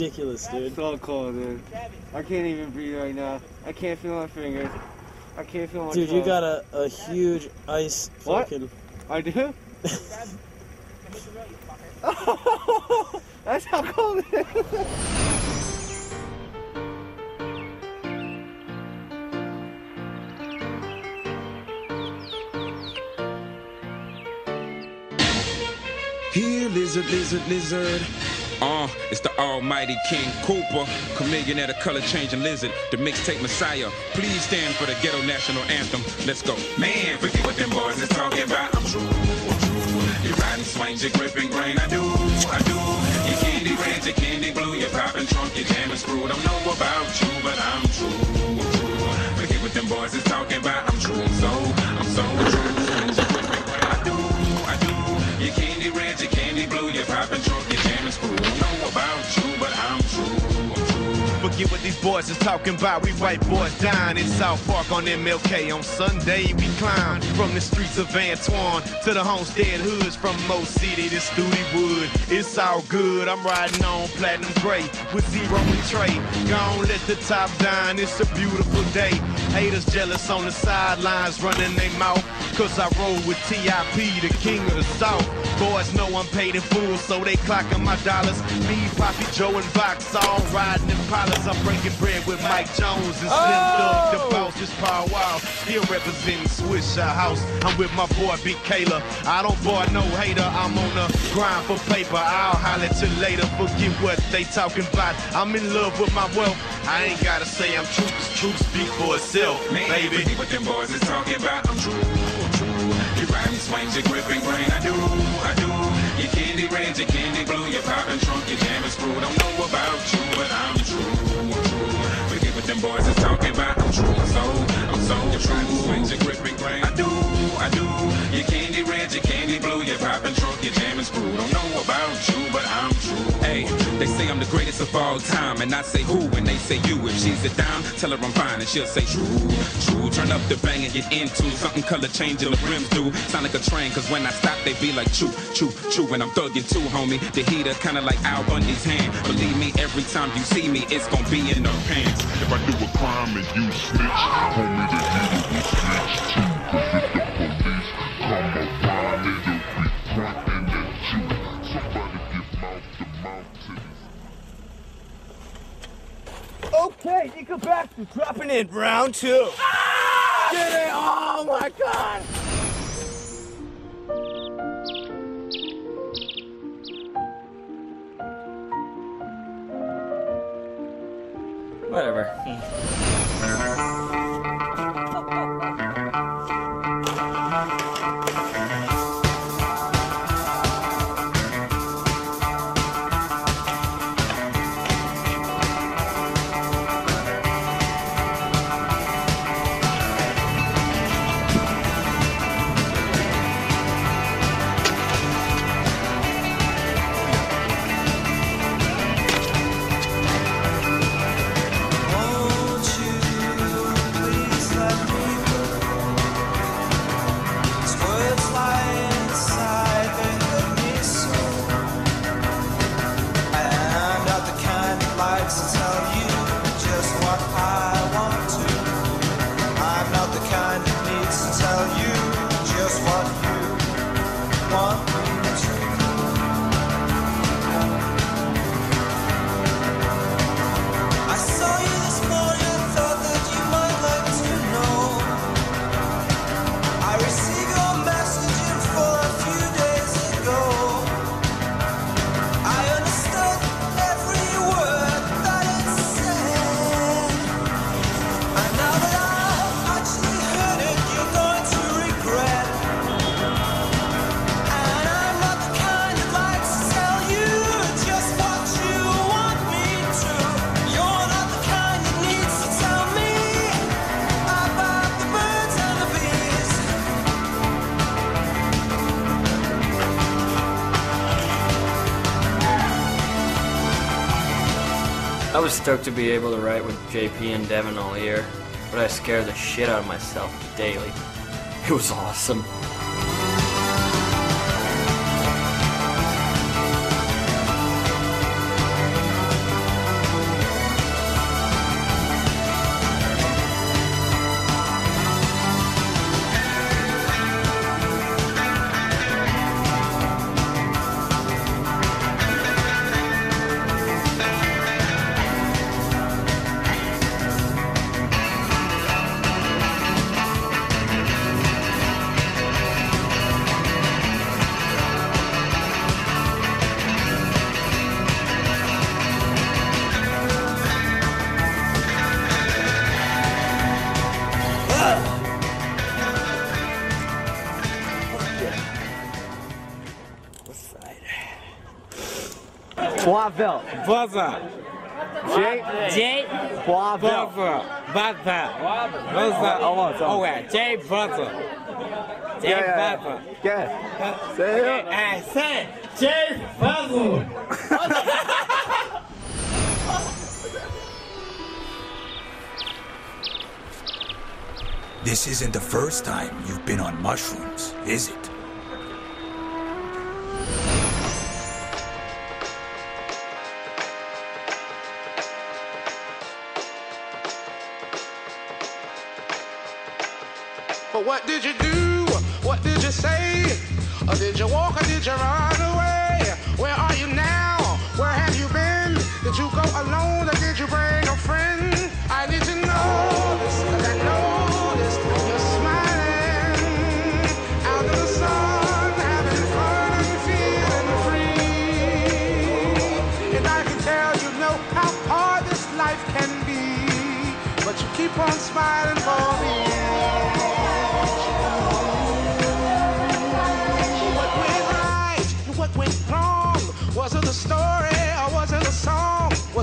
ridiculous, dude. So cold, dude. I can't even breathe right now. I can't feel my fingers. I can't feel my Dude, you got a, a huge ice What? fucking. I do? That's how cold it is. Here, lizard, lizard, lizard. Uh, it's the almighty King Koopa, chameleon at a color changing lizard, the mixtape messiah. Please stand for the ghetto national anthem. Let's go. Man, forget what them boys is talking about. I'm true, true. You're riding swings, you're gripping grain. I do, I do. Your candy red, your candy blue, you're popping trunk, your jam is screw. Don't know about you, but I'm true, I'm true. Forget what them boys is talking about. I'm true, I'm so, I'm so true. You're. I do, I do. Your candy red, your candy blue, your popping trunk, Forget what these boys is talking about. We white boys dying in South Park on MLK. On Sunday, we climb from the streets of Antoine to the homestead hoods from Mo City to Studi Wood. It's all good. I'm riding on platinum gray with zero and Trey. Gone, let the top down. It's a beautiful day. Haters jealous on the sidelines, running their mouth. Cause I roll with TIP, the king of the South. Boys know I'm paid in full, so they clocking my dollars. Me, Poppy, Joe, and Vox all riding in pilots. I'm breaking bread with Mike Jones and Slim oh! Thug, the boss is Power Wow. Still representing Swisher uh, House. I'm with my boy Big Kayla. I don't boy no hater. I'm on the grind for paper. I'll holler at you later. Forget what they talking about. I'm in love with my wealth. I ain't gotta say I'm true, 'cause truth speak for itself, Man, baby. forget what them boys is talking about. I'm true, Riding swings, you gripping grain. I do, I do. Your candy red, your candy blue, your popping trunk, your jam is screw. Don't know about you, but I'm true, true. Forget what them boys is talking about. I'm true, I'm so, I'm so true. Riding swings, you gripping grain. I do, I do. Your candy red, your candy blue, your popping trunk, your jam is screw. Don't know about you, but I'm they say I'm the greatest of all time, and I say who, and they say you. If she's a dime, tell her I'm fine, and she'll say true, true. Turn up the bang and get into something color changing the rims do. Sound like a train, cause when I stop, they be like choo, choo, choo. And I'm thugging too, homie. The heater kinda like Al Bundy's hand. Believe me, every time you see me, it's gonna be in the pants. If I do a crime and you snitch, homie, then you will snitch too. Cause if the police come around, it'll be pointing at you. Somebody give mouth to mouth to Okay, Nickelback is dropping in round two. Ah! Get it? Oh my god! Whatever. Hmm. what? Stoked to be able to write with JP and Devun all year, but I scare the shit out of myself daily. It was awesome. Boisville. Buzzer. J. J. Boisville. Buzzer. Buzzer. Buzzer. Oh, oh, Oh, yeah. J. Buzzer. J. Yeah, yeah, Buzzer. Say it. And say J. Buzzer. This isn't the first time you've been on mushrooms, is it? But what did you do? What did you say? Or did you walk or did you run away? Where are you now? Where have you been? Did you go alone or did you bring a friend?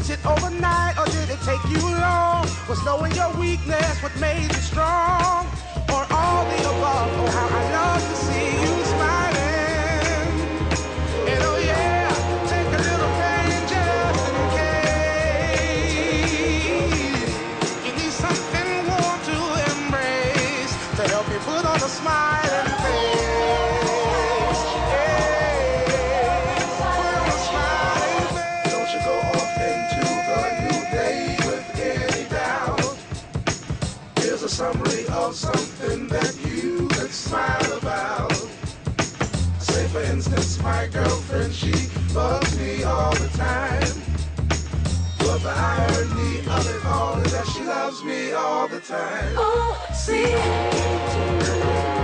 Was it overnight or did it take you long? Was knowing your weakness what made you strong? Or all the above? Oh, how I love to see Summary of something that you could smile about. Say for instance, my girlfriend, she bugs me all the time. But the irony of it all is that she loves me all the time. Oh, see.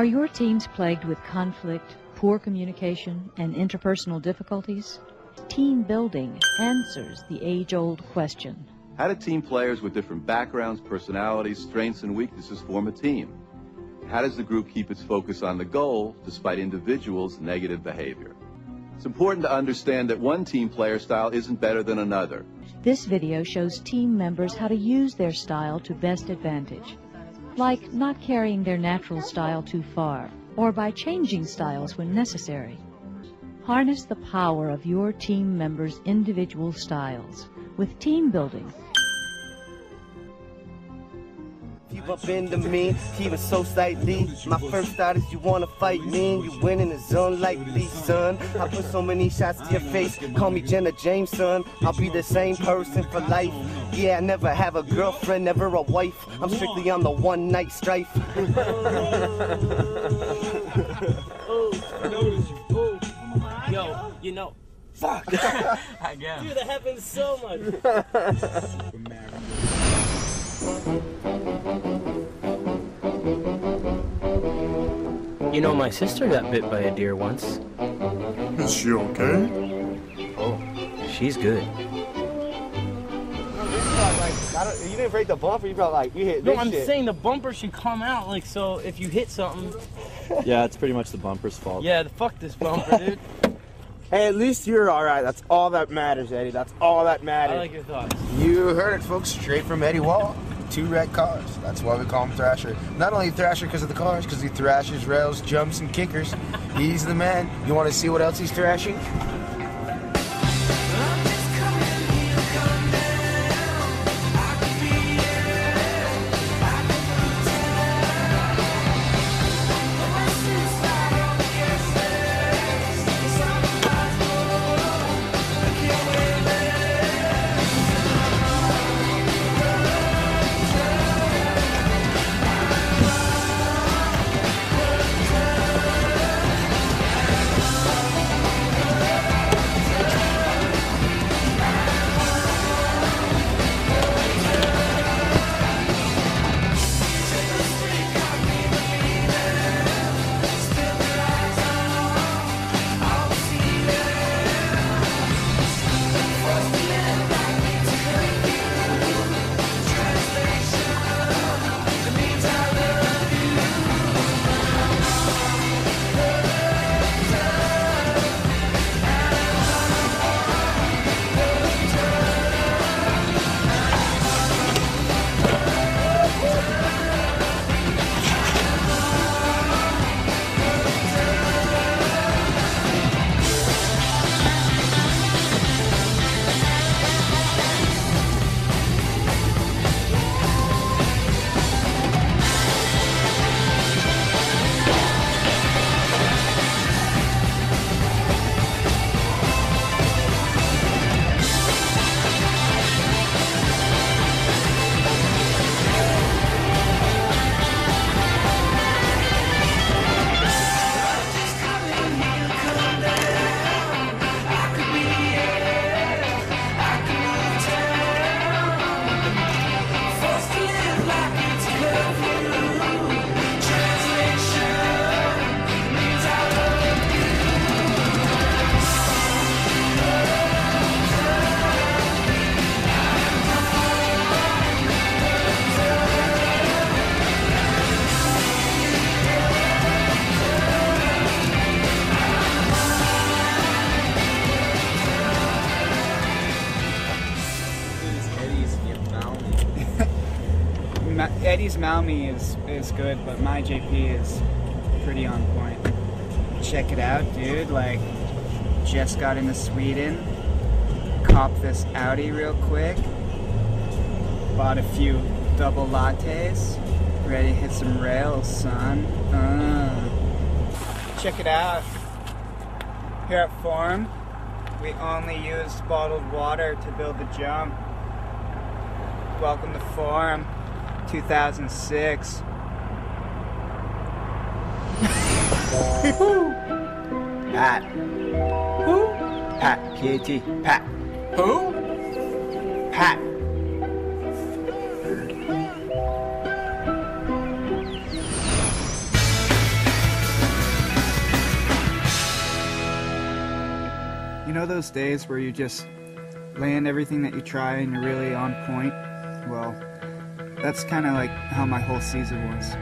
Are your teams plagued with conflict, poor communication, and interpersonal difficulties? Team building answers the age old question. How do team players with different backgrounds, personalities, strengths, and weaknesses form a team? How does the group keep its focus on the goal despite individuals' negative behavior? It's important to understand that one team player style isn't better than another. This video shows team members how to use their style to best advantage, like not carrying their natural style too far, or by changing styles when necessary. Harness the power of your team members' individual styles with team building. You bump into me, even so slightly. My first thought is you wanna fight me, and you win in the zone like these, son. I put so many shots to your face, call me Jenna James, son. I'll be the same person for life. Yeah, I never have a girlfriend, never a wife. I'm strictly on the one night strife. Yo, you know. Fuck. I guess. Dude, that happens so much. You know, my sister got bit by a deer once. Is she okay? Oh, she's good. I don't, you didn't break the bumper, you brought like, you hit No, this I'm shit. saying the bumper should come out, like, so if you hit something. Yeah, it's pretty much the bumper's fault. Yeah, the fuck this bumper, dude. Hey, at least you're alright. That's all that matters, Eddie. That's all that matters. I like your thoughts. You heard it, folks, straight from Eddie Wall. Two red cars. That's why we call him Thrasher. Not only Thrasher because of the cars, because he thrashes, rails, jumps, and kickers. He's the man. You want to see what else he's thrashing? My JP is pretty on point. Check it out, dude. Like, just got into Sweden. Cop this Audi real quick. Bought a few double lattes. Ready to hit some rails, son. Uh. Check it out. Here at Forum, we only use bottled water to build the jump. Welcome to Forum 2006. Pat. Who? Pat. P-A-T. Pat. Who? Pat. You know those days where you just land everything that you try and you're really on point? Well, that's kind of like how my whole season was.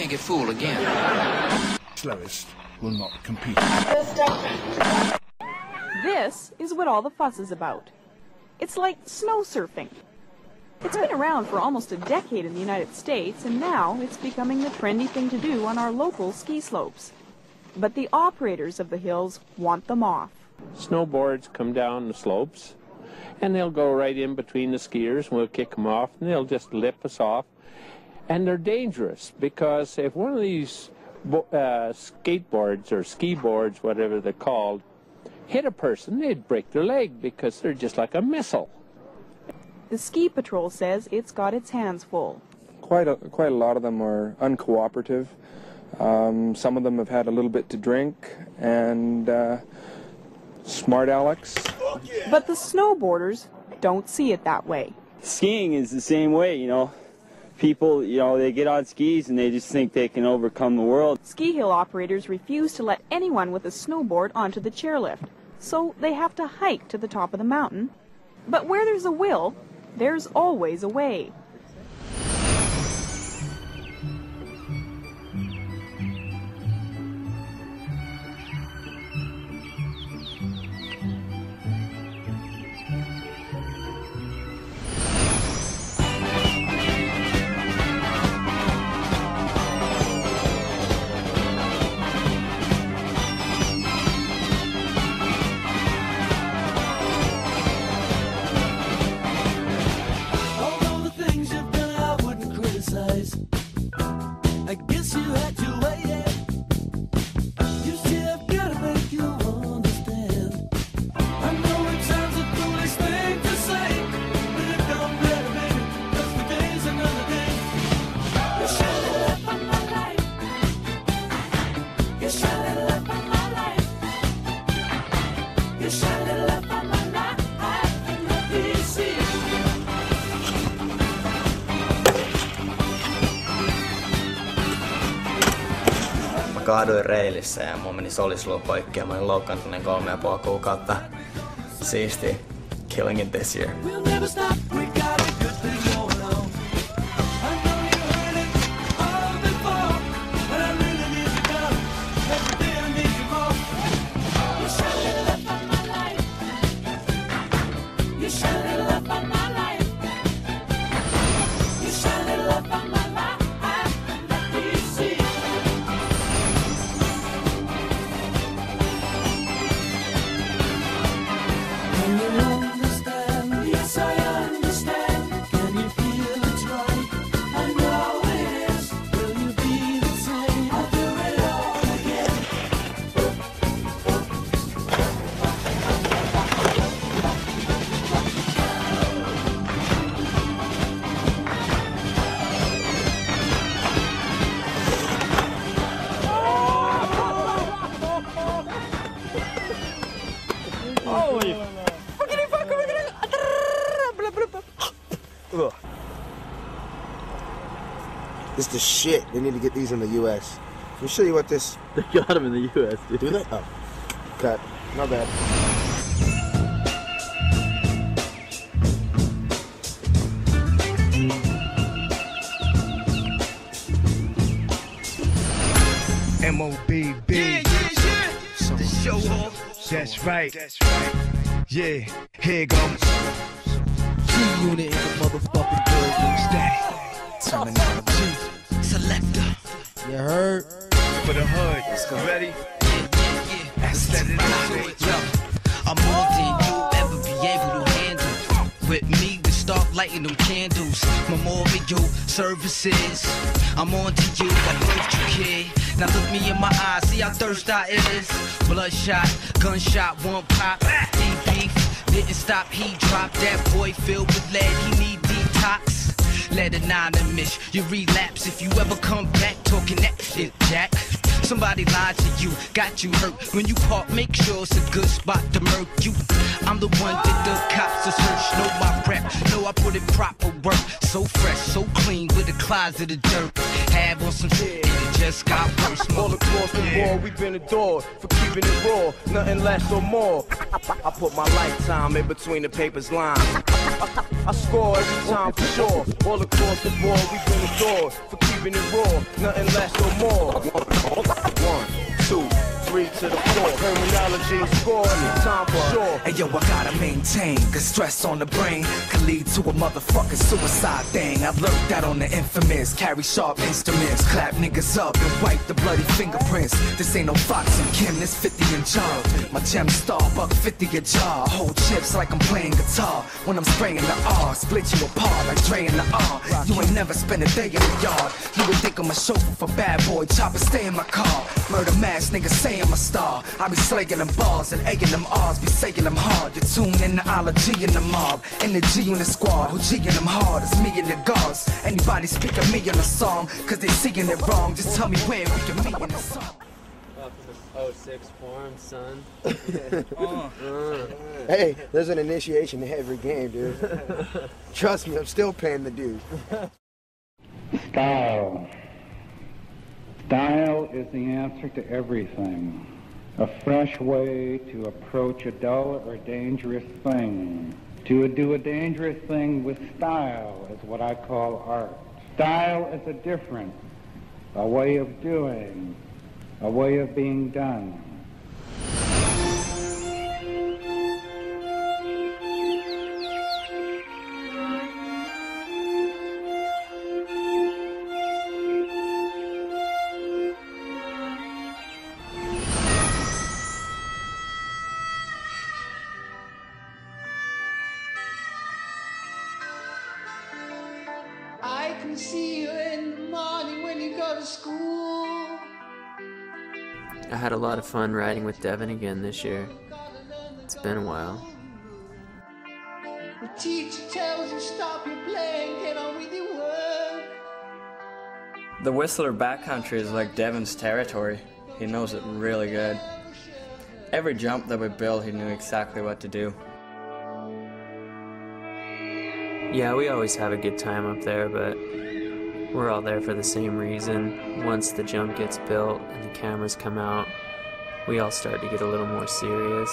Can't get fooled again. Slowest will not compete. This is what all the fuss is about. It's like snow surfing. It's been around for almost a decade in the United States, and now it's becoming the trendy thing to do on our local ski slopes. But the operators of the hills want them off. snowboards come down the slopes and they'll go right in between the skiers and we'll kick them off and they'll just lip us off and they're dangerous because if one of these uh, skateboards or ski boards whatever they're called hit a person they'd break their leg because they're just like a missile The ski patrol says it's got its hands full. quite a, quite a lot of them are uncooperative. Um, some of them have had a little bit to drink, and uh, smart Alex. But the snowboarders don't see it that way. skiing is the same way, you know. People, you know, they get on skis and they just think they can overcome the world. Ski hill operators refuse to let anyone with a snowboard onto the chairlift, so they have to hike to the top of the mountain. But where there's a will, there's always a way. Kaaduin reilissä ja mun meni solisluu poikki ja mä olin loukkaantuneen kolme ja puoli kuukautta. Siisti. Killing it this year. We'll never stop. The shit. They need to get these in the U.S. Let me show you what this. They got them in the U.S. Dude. Do they? Oh, cut. Not bad. M-O-B-B. Yeah, yeah, yeah. The show off. That's right. Yeah, here it goes. G-Unit in the motherfucking building. Steady. Terminology. Selector. You heard? For the hood. Ready? Let's let it out. Yo, I'm more than you'll ever be able to handle. With me, we start lighting them candles. Memorial services. I'm on to you, I birthed you, kid. Now look me in my eyes, see how thirsty I is. Bloodshot, gunshot, one pop. Deep beef, didn't stop, he dropped. That boy filled with lead, he need detox. Let anonymous, you relapse if you ever come back talking that shit, Jack. Somebody lied to you, got you hurt. When you park, make sure it's a good spot to murk you. I'm the one that the cops are search. Know my rep, know I put in proper work. So fresh, so clean with a closet of dirt. Have on some shit, and it just got worse. All across the board, we've been adored for keeping it raw, nothing less or more. I put my lifetime in between the paper's lines. I score every time for sure. All across the board, we've been adored for keeping it raw, nothing less or more. One, two, three to the four. Terminology score, time for sure. Hey yo, I gotta maintain, cause stress on the brain can lead to a motherfucking suicide thing. I've learned that on the infamous, carry sharp instruments, clap niggas up and wipe the bloody fingerprints. This ain't no Fox and Kim, this 50 and John. My gem star, buck 50 a jar. Hold chips like I'm playing guitar. When I'm spraying the R, split you apart like Dre in the R. You ain't never spent a day in the yard. You would think I'm a chauffeur for bad boy, chopper stay in my car. Murder mass, niggas say I'm a star. I be slaying them bars and egging them R's, be saying them hard. You tune in the ology in the mob, and the G in the squad. Who G'ing them hard, it's me and the gods. Anybody speaking me in a song, cause they seeing it wrong. Just tell me where we can meet in the song. Oh, six form, son. Hey, there's an initiation to every game, dude. Trust me, I'm still paying the dues. Style. Style is the answer to everything. A fresh way to approach a dull or dangerous thing. To do a dangerous thing with style is what I call art. Style is a difference, a way of doing, a way of being done. Lot of fun riding with Devun again this year. It's been a while. The teacher tells you stop your playing, get on with your work. The Whistler backcountry is like Devun's territory. He knows it really good. Every jump that we built, he knew exactly what to do. Yeah, we always have a good time up there, but we're all there for the same reason. Once the jump gets built and the cameras come out, we all start to get a little more serious.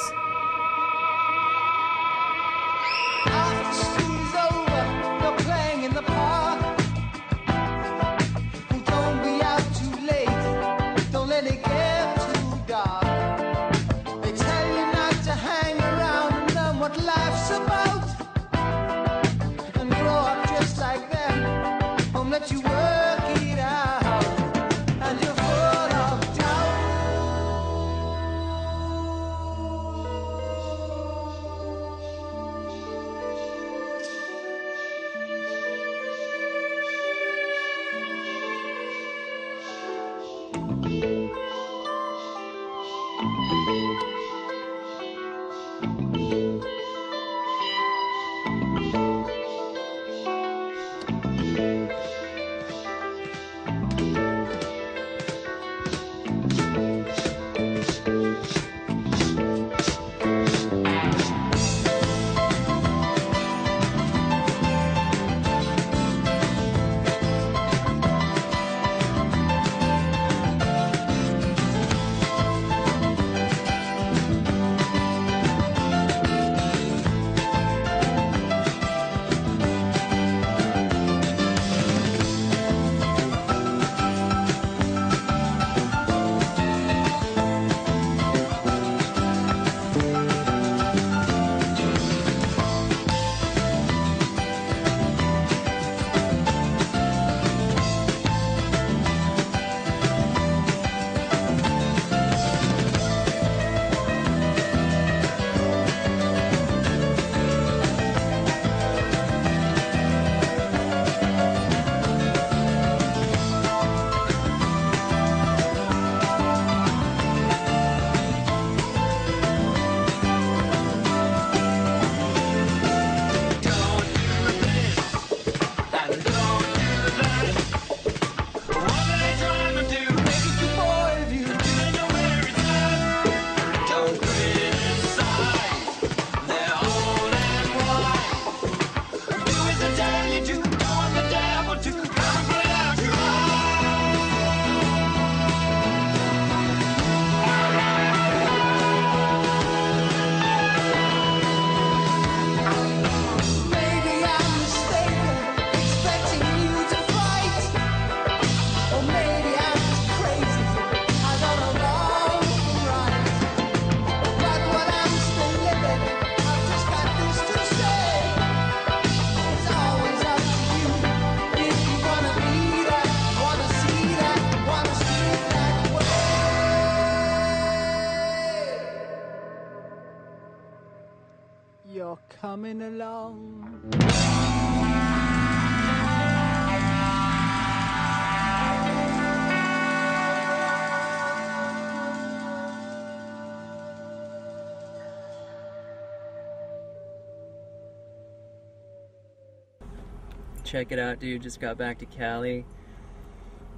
check it out, dude. Just got back to Cali.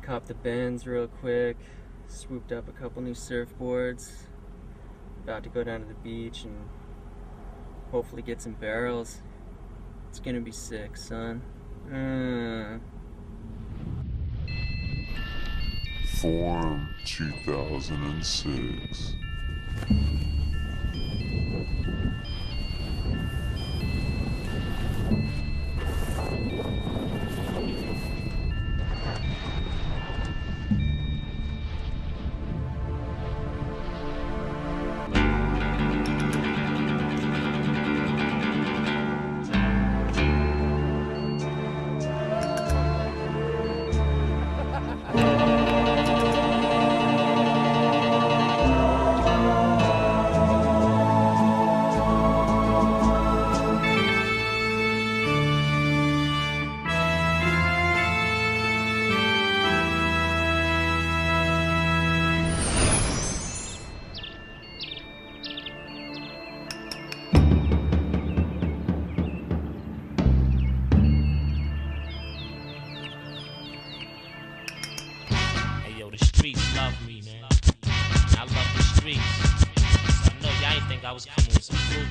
Copped the bends real quick. Swooped up a couple new surfboards. About to go down to the beach and hopefully get some barrels. It's gonna be sick, son. Mm. Forum 2006.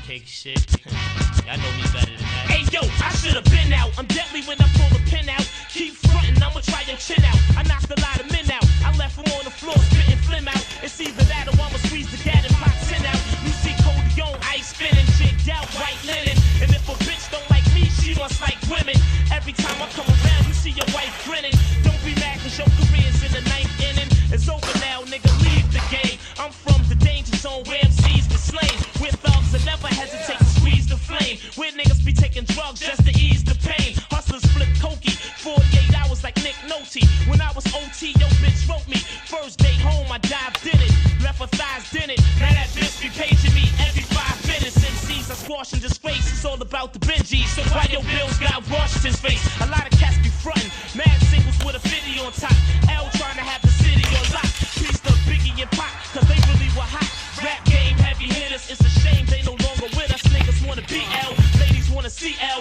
cake shit. Y'all know me better than that. Hey yo, I should have been out. I'm deadly when I'm CL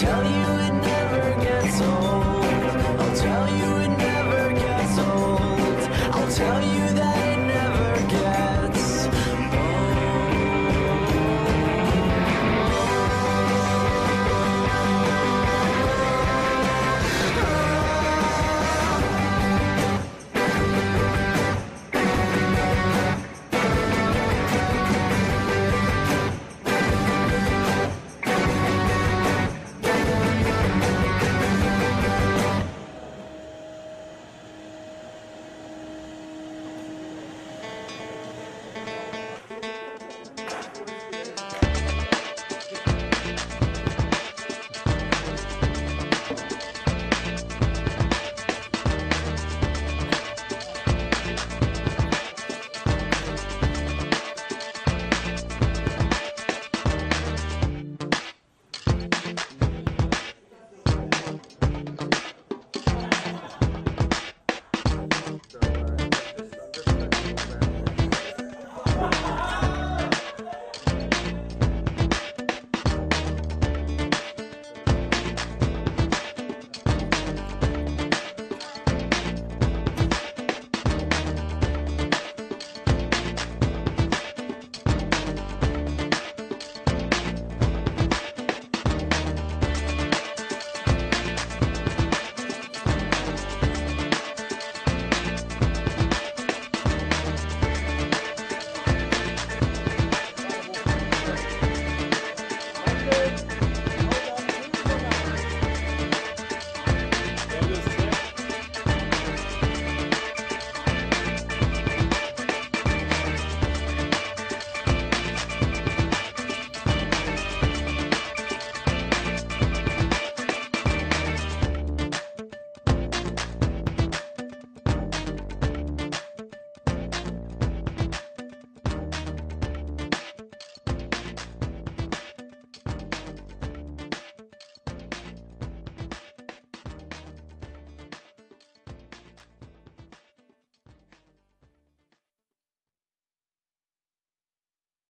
tell you